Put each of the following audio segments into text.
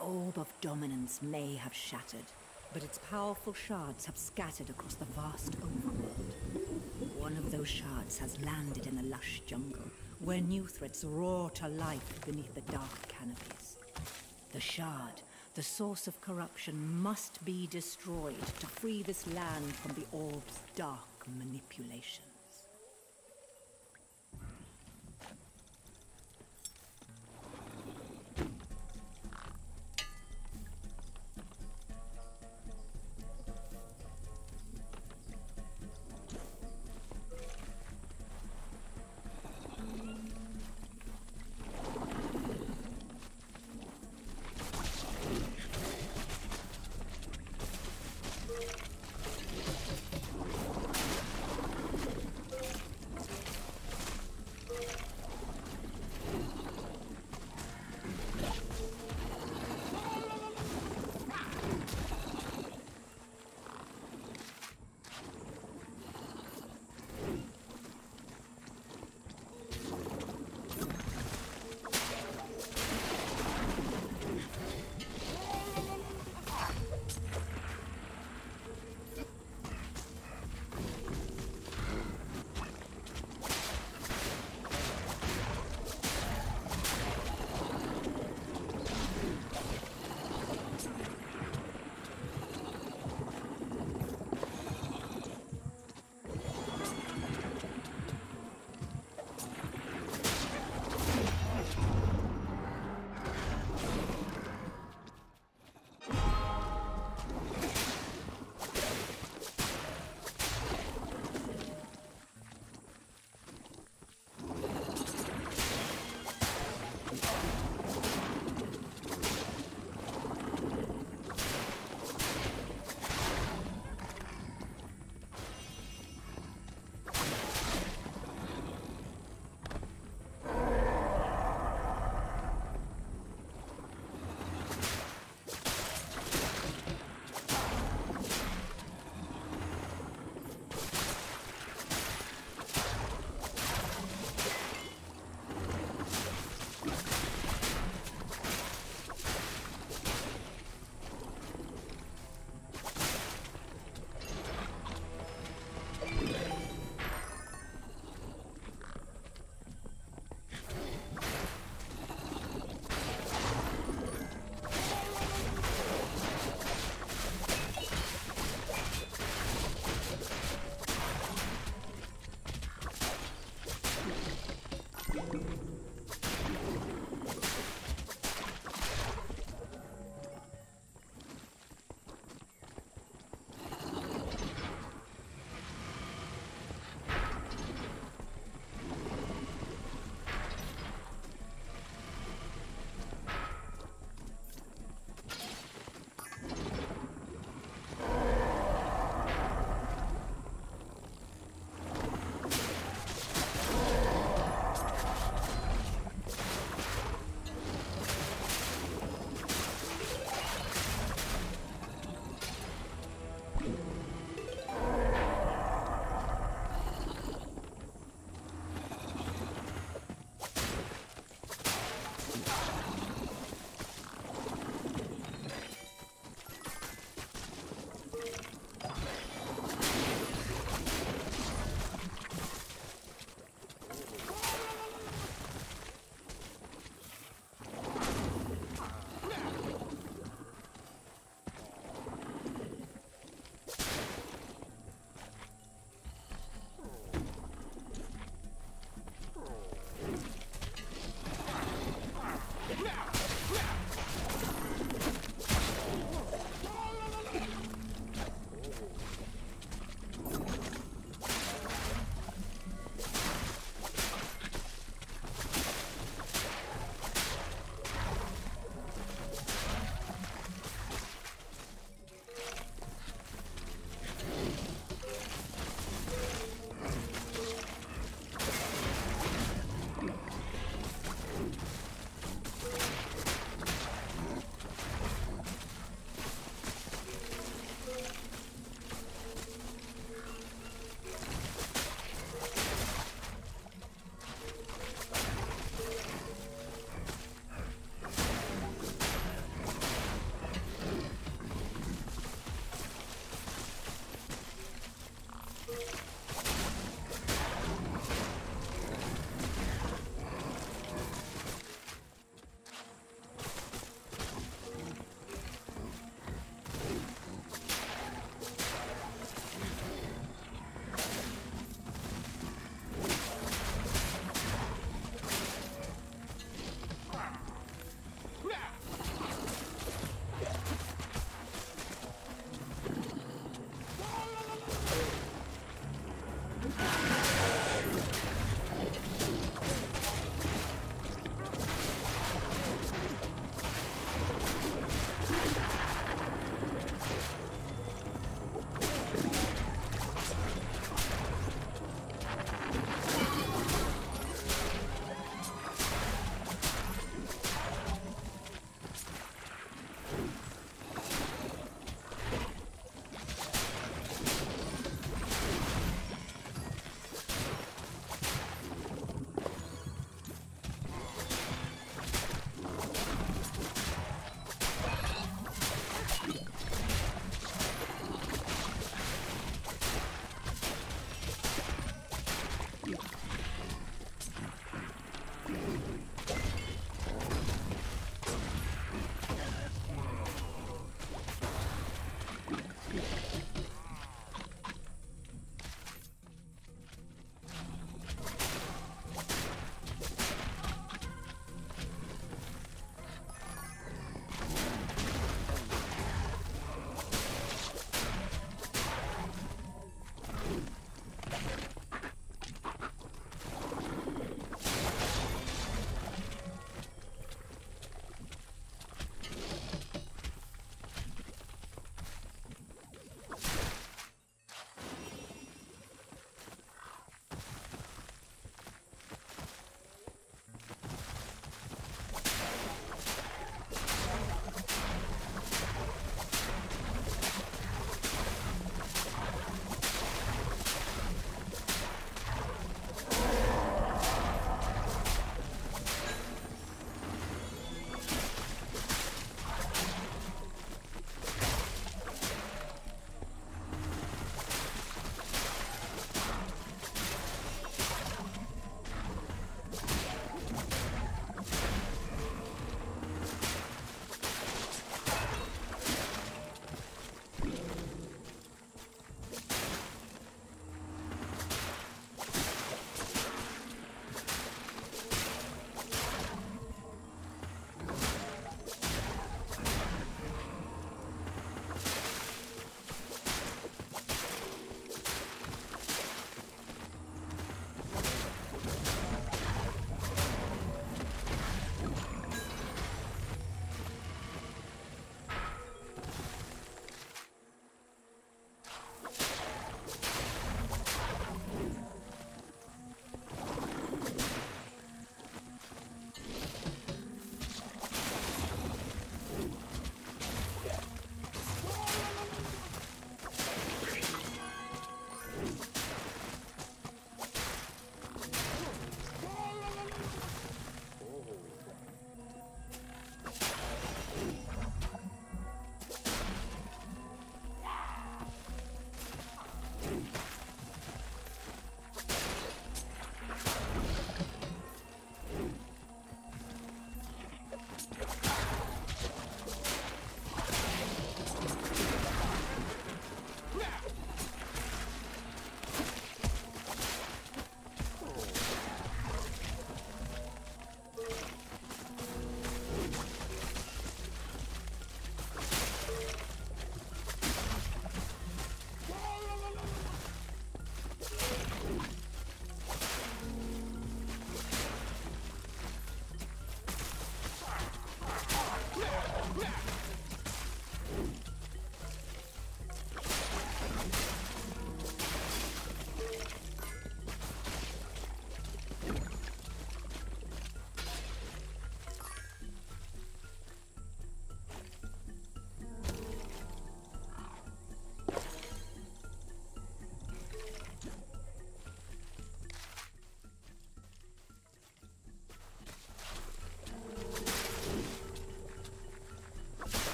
orb of dominance may have shattered, but its powerful shards have scattered across the vast overworld. One of those shards has landed in the lush jungle, where new threats roar to life beneath the dark canopies. The shard, the source of corruption, must be destroyed to free this land from the orb's dark manipulation.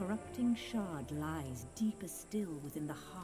Corrupting shard lies deeper still within the heart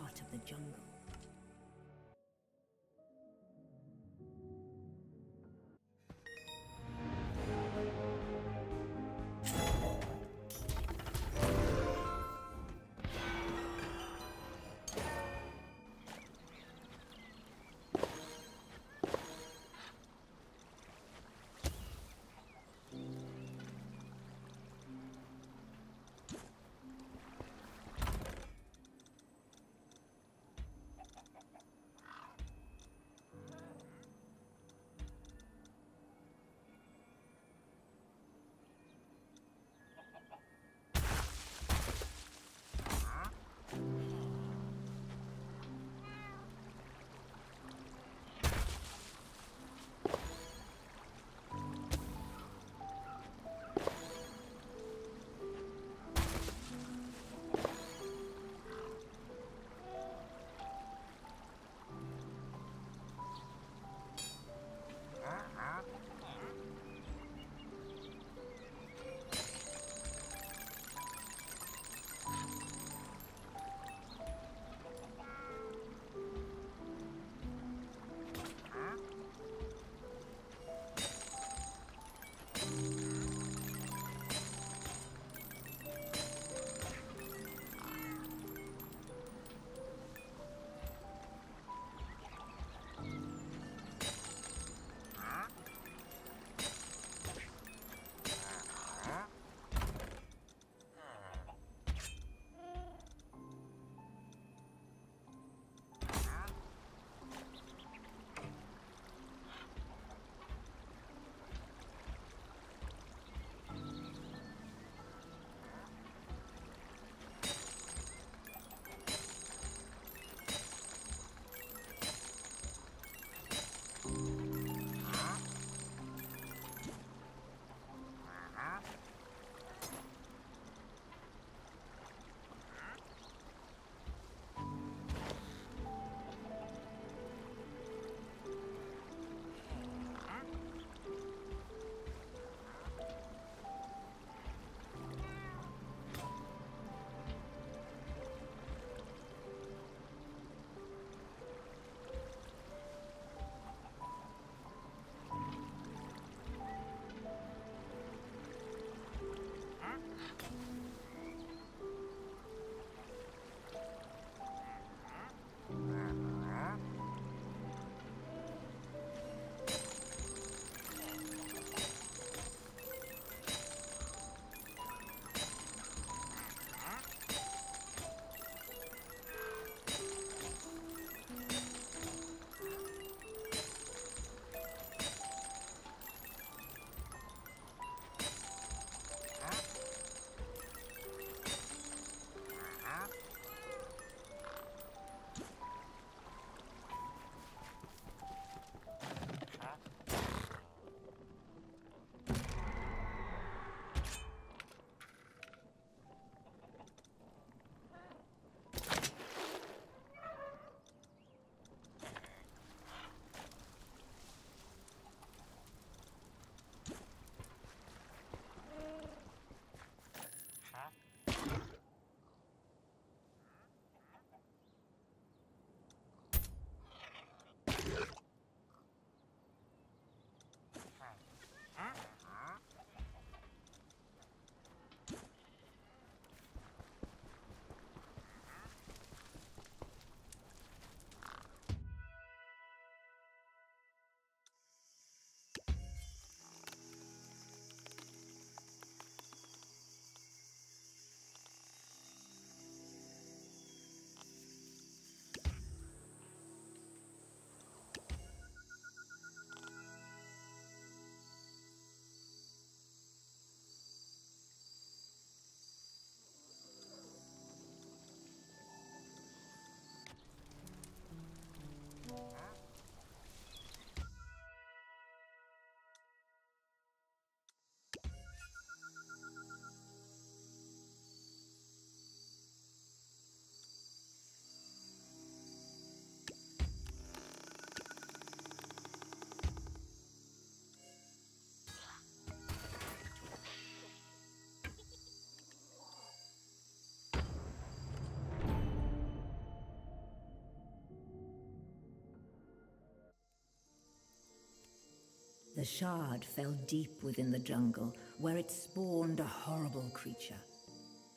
shard fell deep within the jungle, where it spawned a horrible creature.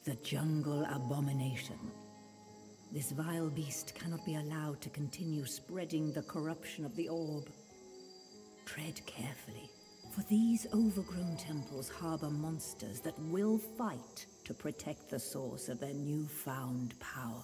The Jungle Abomination. This vile beast cannot be allowed to continue spreading the corruption of the orb. Tread carefully, for these overgrown temples harbor monsters that will fight to protect the source of their newfound power.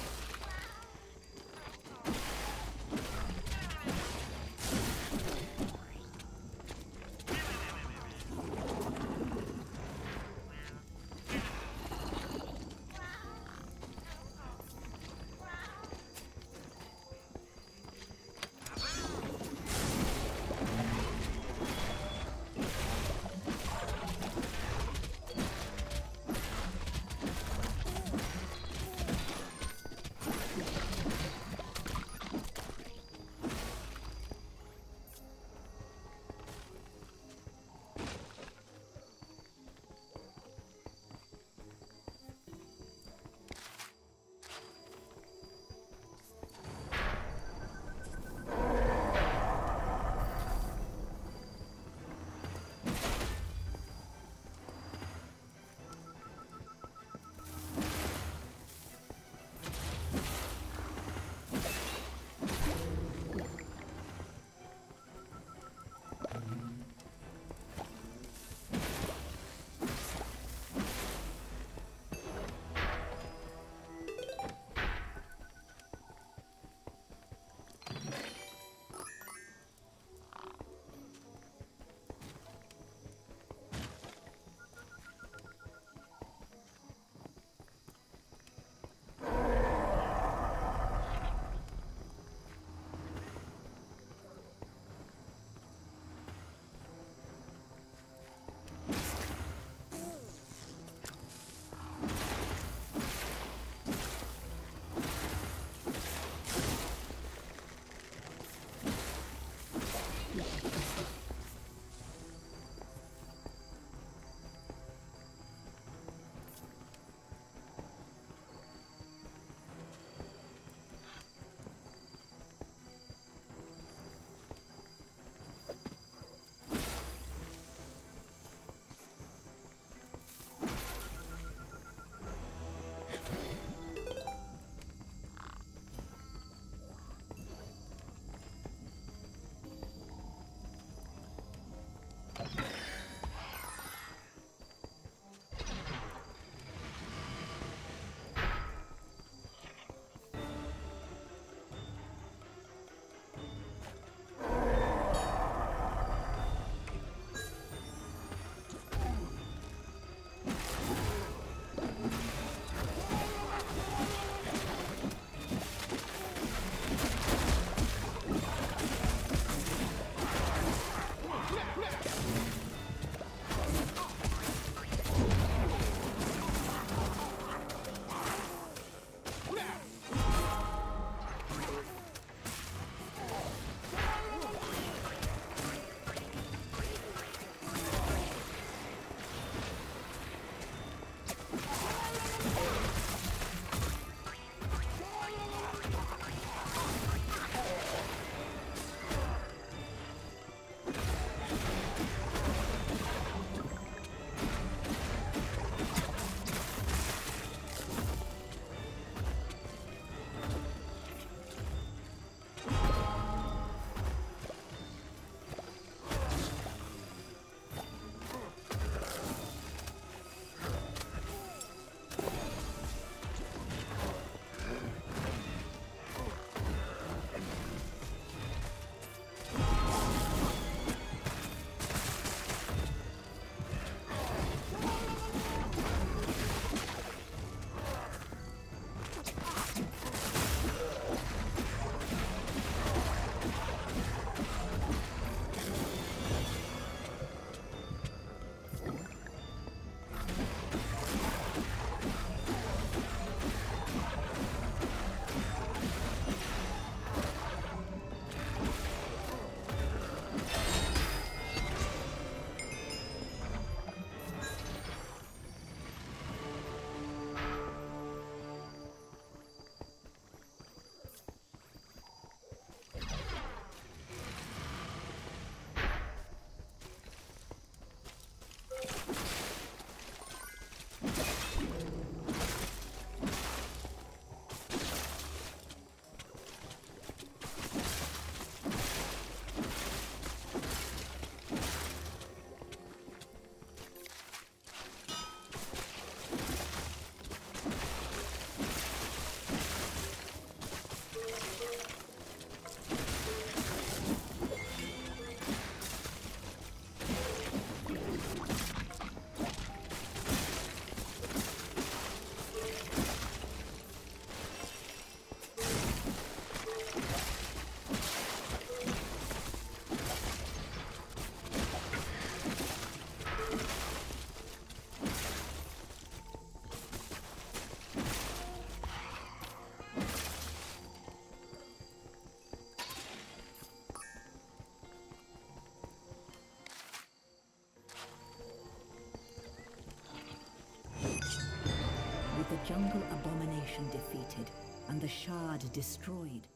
jungle abomination defeated and the shard destroyed,